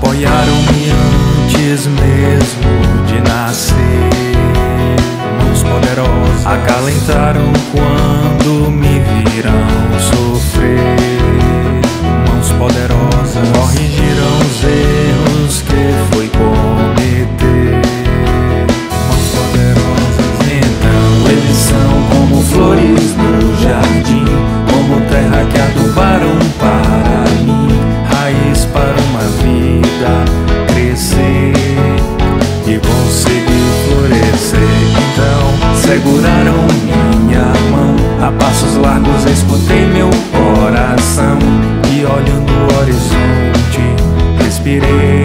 Apoiaram-me antes mesmo de nascer. Mãos poderosas acalentaram escutei meu coração e olhando o horizonte respirei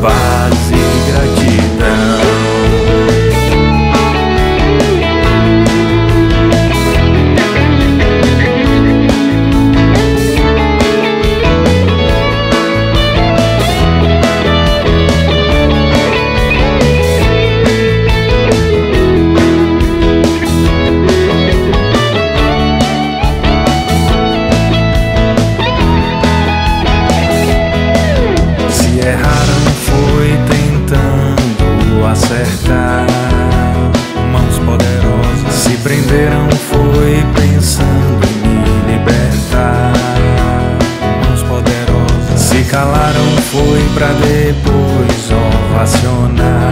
paz e gratidão. Acertar. Mãos poderosas Se prenderam foi pensando em me libertar. Mãos poderosas Se calaram foi pra depois ovacionar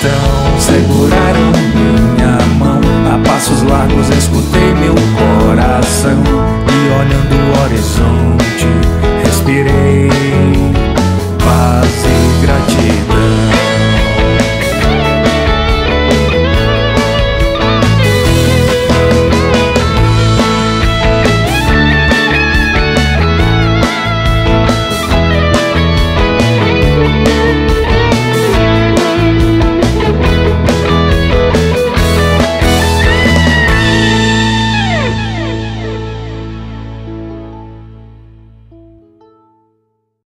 então seguraram minha mão. A passos largos escutei meu coração e olhando o horizonte respirei.